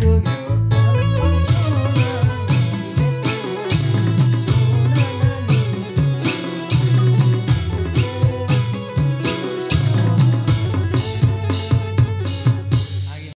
boogie.